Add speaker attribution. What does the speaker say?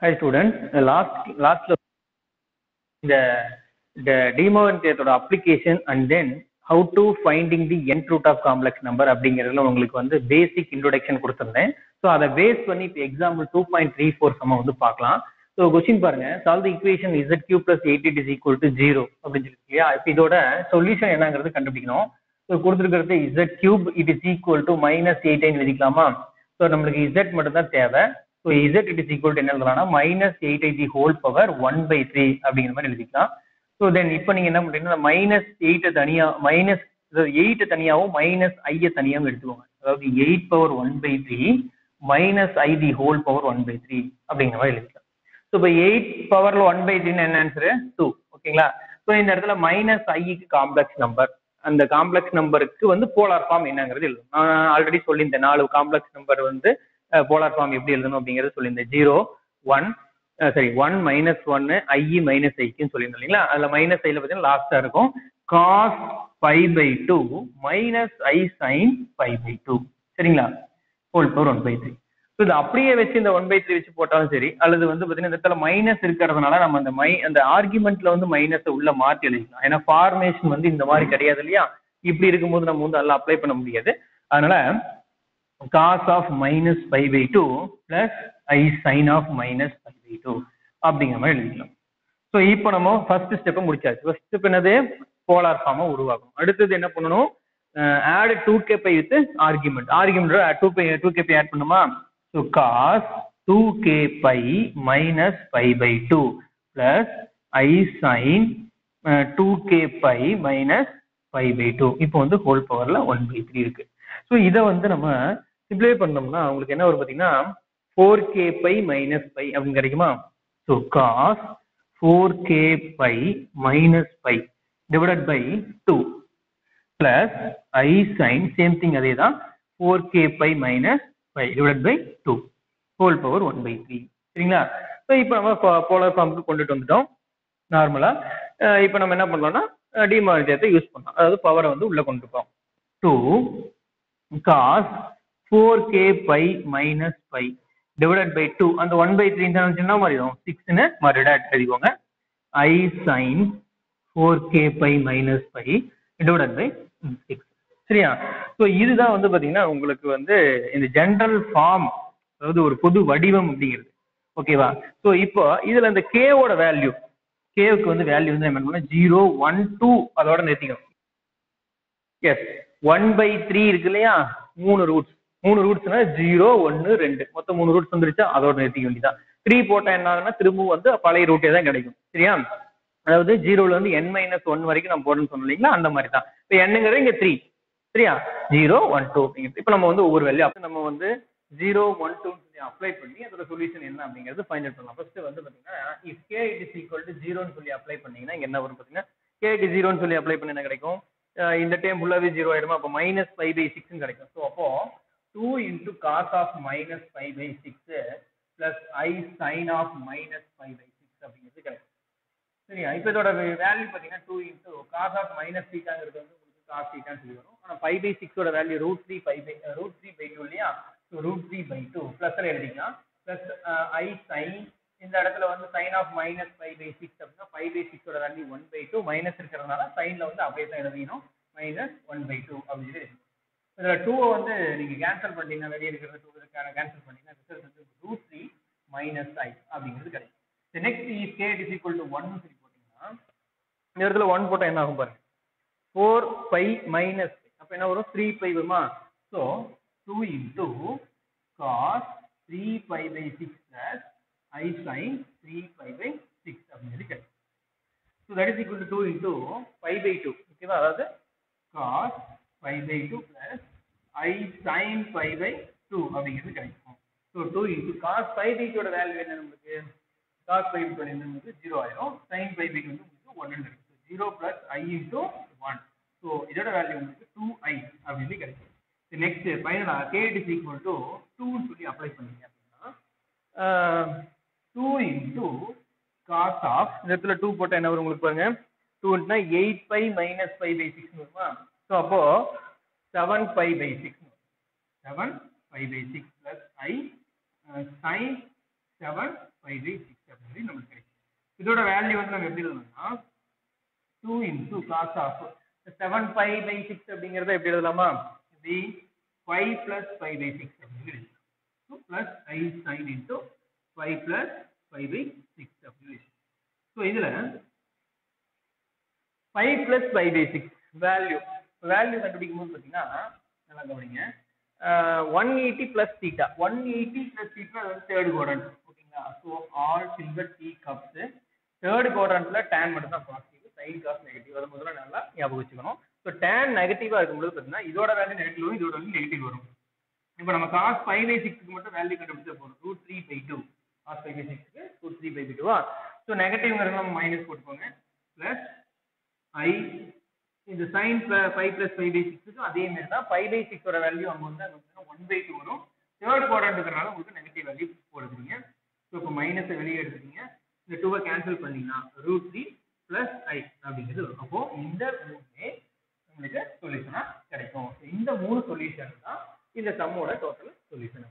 Speaker 1: High students, last லாஸ்ட்ல இந்த class De Moivre the application and then how to finding the to finding the nth அப்படிங்கிறதுல உங்களுக்கு வந்து basic introduction கொடுத்துருந்தேன். So அதை பேஸ் பண்ணி இப்போ example two point three four சம வந்து பார்க்கலாம். ஸோ கொஸ்டின் பாருங்க. Solve equation Z cube plus eight it is equal to zero அப்படின்னு சொல்லி இல்லையா? இப்போ இதோட சொல்யூஷன் என்னங்கிறது கண்டுபிடிக்கணும். ஸோ கொடுத்துருக்கிறது Z cube it is equal to minus eight எழுதிக்கலாமா? So நம்மளுக்கு இசட் மட்டும் தான் தேவை. So Z it is equal to என்ன எழுதலாம்னா minus eight I whole power one by three அப்படிங்கிற மாதிரி எழுதிக்கலாம். ஸோ தென் இப்போ நீங்க என்ன பண்றீங்கன்னா மைனஸ் எயிட்டை தனியா மைனஸ் எயிட்டை தனியாகவும் மைனஸ் ஐயை தனியாகவும் எடுத்துக்கோங்க. அதாவது eight power one by three minus I the whole power one by three அப்படிங்கிற மாதிரி எழுதிக்கலாம். ஸோ இப்போ எயிட் பவர்ல ஒன் பை த்ரீன்னு என்ன ஆன்சரு டூ ஓகேங்களா? ஸோ இந்த இடத்துல மைனஸ் ஐக்கு காம்ப்ளெக்ஸ் நம்பர் அந்த காம்ப்ளெக்ஸ் நம்பருக்கு வந்து போலார் ஃபார்ம் என்னங்கிறது எழுதும் நான் ஆல்ரெடி சொல்லியிருந்தேன் நாலு காம்ப்ளெக்ஸ் நம்பர் வந்து போலார் ஃபார்ம் எப்படி எழுதணும் அப்படிங்கறத சொல்லியிருந்தேன். ஜீரோ ஒன் சரி ஒன் மைனஸ் ஒன்னு ஐஇ மைனஸ் ஐக்குன்னு சொல்லியிருந்தோம் இல்லைங்களா? அதுல மைனஸ் ஐல பார்த்தீங்கன்னா லாஸ்டா இருக்கும். Cos five by two minus I sine five by two சரிங்களா? Whole power one by three so இது அப்படியே வச்சு இந்த ஒன் பை த்ரீ வச்சு போட்டாலும் சரி அல்லது வந்து பார்த்தீங்கன்னா இந்த இடத்துல மைனஸ் இருக்கிறதுனால நம்ம அந்த மை அந்த ஆர்குமெண்ட்ல வந்து மைனஸை உள்ள மாற்றி எழுதிக்கலாம். ஏன்னா ஃபார்மேஷன் வந்து இந்த மாதிரி கிடையாது இல்லையா? இப்படி இருக்கும்போது நம்ம வந்து அதெல்லாம் அப்ளை பண்ண முடியாது. அதனால cos of minus five by two plus I sine of minus five by two அப்படிங்கிற மாதிரி எழுதிக்கலாம் ஸோ இப்போ நம்ம ஃபர்ஸ்ட் ஸ்டெப்பை முடிச்சாச்சு. ஃபர்ஸ்ட் ஸ்டெப் என்னது? போலார் ஃபார்மை உருவாக்கும் அடுத்தது என்ன பண்ணணும்? Add two k pi with argument argument two pi two k pi add பண்ணுமா? So cos two k pi minus pi by two plus i sine two k pi minus five pi two இப்போ வந்து whole பவர்ல one by three இருக்கு. So இதை வந்து நம்ம simplify பண்ணோம்னா உங்களுக்கு என்ன வரும் பார்த்தீங்கன்னா four k pi minus pi அப்படின்னு கிடைக்குமா? So cos four k pi minus pi divided by two plus i sine same thing அதே தான் four k pi minus pi divided by two whole power one by three சரிங்களா? So இப்போ நம்ம bowler ஃபார்முக்கு கொண்டுட்டு வந்துட்டோம். நார்மலாக இப்போ நம்ம என்ன பண்ணலாம்னா டிமாரிட்டத்தை யூஸ் பண்ணலாம். அதாவது பவரை வந்து உள்ளே கொண்டு போகிறோம் two cos four k pi minus pi divided by two அந்த ஒன் பை த்ரீ என்ன மாறிடும்? சிக்ஸ்னு மறுபடியும் எழுதிக்கோங்க. I sine four k pi minus pi divided by six சரியா? ஸோ இதுதான் வந்து பார்த்தீங்கன்னா உங்களுக்கு வந்து இந்த ஜென்ரல் ஃபார்ம் அதாவது ஒரு பொது வடிவம் அப்படிங்கிறது. ஓகேவா ஸோ இப்போ இதில் இந்த கேவோட வேல்யூ கேவுக்கு வந்து வேல்யூ வந்து என்ன பண்ணணும்? ஜீரோ ஒன் டூ அதோட நிறுத்திக்கணும். எஸ் ஒன் பை த்ரீ இருக்கு இல்லையா? மூணு ரூட்ஸ் மூணு ரூட்ஸ்னா ஜீரோ ஒன்று ரெண்டு. மொத்தம் மூணு ரூட்ஸ் வந்துருச்சா? அதோட நிறுத்திக்க வேண்டியதான் த்ரீ போட்டா என்ன ஆகுதுன்னா திரும்பவும் வந்து பழைய ரூட்டே தான் கிடைக்கும். சரியா? அதாவது ஜீரோல இருந்து என் மைனஸ் ஒன் வரைக்கும் நம்ம போடணும்னு சொன்னோம் இல்லைங்களா? அந்த மாதிரி தான் இப்போ என்னங்கிறது இங்க த்ரீ சரியா? ஜீரோ ஒன் டூ அப்படிங்கிறது இப்போ நம்ம வந்து ஒவ்வொரு வேல்யூ அப்போ நம்ம வந்து ஜீரோ ஒன் டூ அப்ளை பண்ணி அதோட சொல்யூஷன் என்ன அப்படிங்கிறது ஃபைண்ட் அவுட் பண்ணலாம். ஃபர்ஸ்ட் வந்து பார்த்தீங்கன்னா if k it is equal to ஜீரோன்னு சொல்லி அப்ளை பண்ணீங்கன்னா என்ன வரும் பார்த்தீங்கன்னா கே இட் ஜீரோன்னு சொல்லி அப்ளை பண்ணி என்ன கிடைக்கும்? இந்த டைம் ஃபுல்லாகவே ஜீரோ ஆயிடுமா? அப்போ மைனஸ் ஃபைவ் பை சிக்ஸ்னு கிடைக்கும். ஸோ அப்போ two into cos of minus five pi six plus i sine of minus five pi six அப்படிங்கிறது கிடைக்கும் சரியா? இப்போ இதோட வேல்யூ பார்த்தீங்கன்னா two into cos of minus தீட்டாங்கிறது வந்து உங்களுக்கு காஸ் தீட்டான்னு சொல்லி வரும். ஆனால் five by சிக்ஸோட value root three five pi root three by two இல்லையா? So root three by two plus எழுதிக்கலாம் ப்ளஸ் ஐ சைன் இந்த இடத்துல வந்து sine of minus five pi six அப்படின்னா five by சிக்ஸோட value one by two minus இருக்கிறதுனால சைனில் வந்து அப்படியே தான் எழுதிக்கணும் மைனஸ் ஒன் பை டூ அப்படின்னு சொல்லி இதில் டூவை வந்து நீங்கள் கேன்சல் பண்ணிட்டீங்கன்னா வெளியே இருக்கிற டூ இருக்கான கேன்சல் பண்ணிங்கன்னா ரிசல்ட் வந்து ரூட் த்ரீ மைனஸ் ஐ அப்படிங்கிறது கிடைக்கும். Next is k is equal to one சொல்லி போட்டிங்கன்னா இந்த இடத்துல ஒன் போட்டால் என்ன ஆகும் பாருங்க? ஃபோர் பை மைனஸ் அப்போ என்ன வரும்? த்ரீ பை வருமா? So two into cos three pi by six plus i sine three pi by six அப்படிங்கிறது கிடைக்கும். So that is equal to two into five pi two ஓகேவா அதாவது cos five pi two plus i sine five pi two அப்படிங்கிறது கிடைக்கும். So two into cos five pi டூட value என்ன நம்மளுக்கு cos five pi வந்து zero ஆயிரும். Sine five pi வந்து உங்களுக்கு ஒன் இருக்கு zero plus i into one so இதோட வேல்யூ உங்களுக்கு டூ ஐ அப்படின்னு கிடைக்கும். நெக்ஸ்ட் ஃபைனலாக k it is equal to டூன்னு சொல்லி அப்ளை பண்ணீங்க அப்படின்னா டூ இன்டூ காஸ் ஆஃப் இந்த இடத்துல டூ போட்டால் என்ன வரும் உங்களுக்கு பாருங்க? டூன்னா eight pi minus five pi six வருமா? ஸோ அப்போ seven five pi six seven five pi six plus i sine seven five pi six அப்படின்னு நம்மளுக்கு கிடைக்கும் இதோட வேல்யூ வந்து நம்ம எப்படி எழுதணும்னா two into cos of seven five pi six அப்படிங்கிறத எப்படி எழுதலாமா? The five plus five pi six அப்படின்னு எழுதலாம். So plus i sine into five plus five pi six அப்படின்னு ஸோ இதில் five plus five pi six value value கண்டுபிடிக்கும் போது பார்த்தீங்கன்னா நல்லா கவனிங்க. One eighty plus theta one eighty plus theta அது வந்து தேர்ட் குவாட்ரண்ட் ஓகேங்களா? So all silver tea cups third குவாட்ரண்ட்டில் டேன் மட்டும் தான் பாசிட்டிவ் சைன் காஸ் நெகட்டிவ் அதை முதல்ல நல்லா ஞாபகம் வச்சுக்கணும். ஸோ டேன் நெகட்டிவாக இருக்கும்போது பார்த்தீங்கன்னா இதோட வேல்யூ நெகட்டிவ் வரும் இதோட வேல்யூ நெகட்டிவ் வரும். இப்போ நம்ம காஸ் ஃபைவ் பை சிக்ஸ்க்கு மட்டும் வேல்யூ கண்டுபிடிச்சா போதும். Two three by two cos five pi சிக்ஸ்க்கு two three by டூவா ஸோ நெகட்டிவ்ங்கிறது நம்ம மைனஸ் போட்டுக்கோங்க. ப்ளஸ் ஐ இந்த sine five plus five pi சிக்ஸுக்கும் அதே மாதிரி தான் ஃபைவ் பை சிக்ஸோட வேல்யூ அங்கே வந்து அங்கே ஒன் பை டூ வரும். தேர்ட் குவாட்ரண்ட்டுங்கிறனால உங்களுக்கு நெகட்டிவ் வேல்யூ போடுறீங்க ஸோ இப்போ மைனஸை வெளியே எடுத்துட்டீங்க இந்த டூவை கேன்சல் பண்ணீங்கன்னா ரூட் த்ரீ ப்ளஸ் ஐ அப்படிங்கிறது வரும். அப்போ இந்த மூணுமே உங்களுக்கு சொல்யூஷனாக கிடைக்கும். இந்த மூணு சொல்யூஷன் தான் இந்த சம்மோட டோட்டல் சொல்யூஷன்